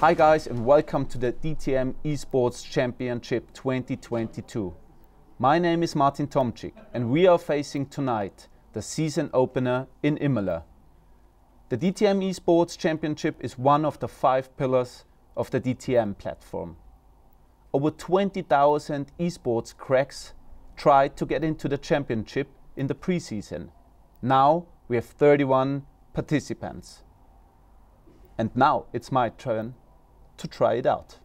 Hi guys and welcome to the DTM Esports Championship 2022. My name is Martin Tomczyk and we are facing tonight the season opener in Imola. The DTM Esports Championship is one of the five pillars of the DTM platform. Over 20,000 esports cracks tried to get into the championship in the preseason. Now we have 31 participants. And now it's my turn to try it out.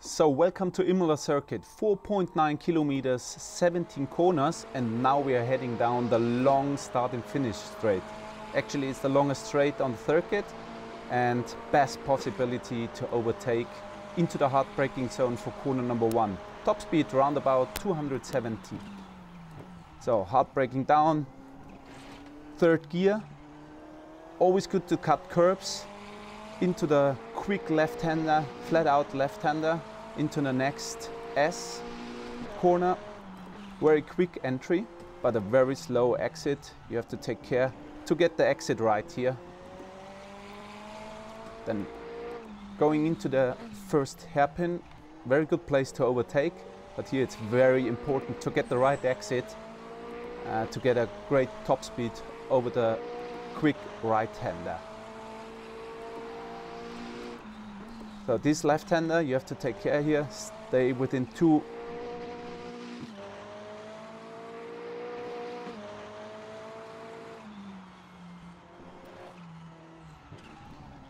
So welcome to Imola Circuit, 4.9 kilometers, 17 corners, and now we are heading down the long start and finish straight. Actually, it's the longest straight on the circuit and best possibility to overtake into the hard braking zone for corner number one. Top speed around about 270. So hard braking down, third gear. Always good to cut curbs into the quick left-hander, flat out left-hander, into the next S corner. Very quick entry, but a very slow exit. You have to take care to get the exit right here. Then going into the first hairpin, very good place to overtake, but here it's very important to get the right exit uh, to get a great top speed over the quick right-hander. So this left-hander, you have to take care here, stay within two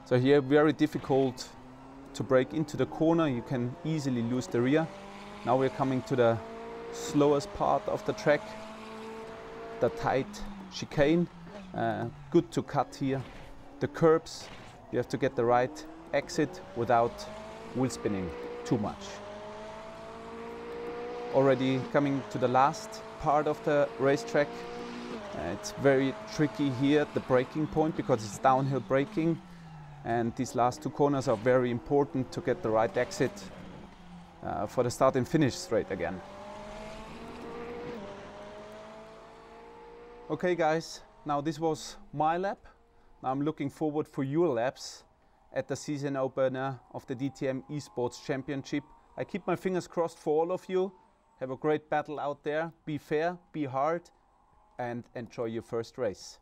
So here very difficult to brake into the corner, you can easily lose the rear. Now we're coming to the slowest part of the track, the tight chicane. Uh, good to cut here. The curbs, you have to get the right exit without wheel spinning too much. Already coming to the last part of the racetrack. Uh, it's very tricky here, at the braking point, because it's downhill braking. And these last two corners are very important to get the right exit uh, for the start and finish straight again. Okay guys, now this was my lap. Now I'm looking forward for your laps at the season opener of the DTM Esports Championship. I keep my fingers crossed for all of you. Have a great battle out there. Be fair, be hard, and enjoy your first race.